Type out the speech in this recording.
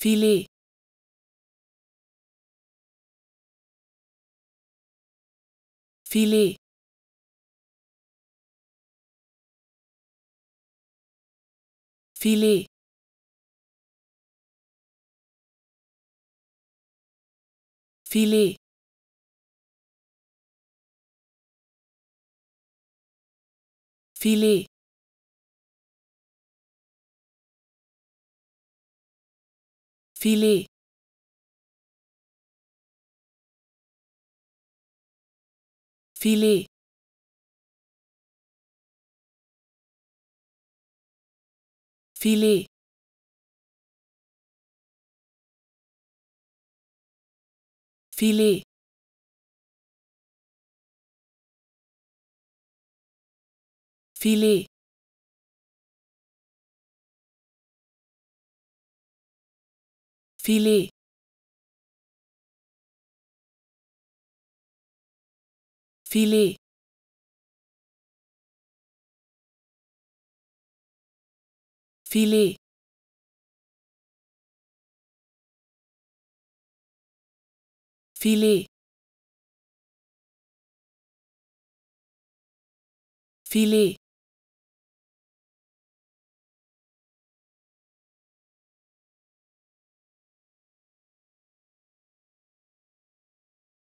filet filet filet filet filet filet filet filet filet filet filet filet filet filet filet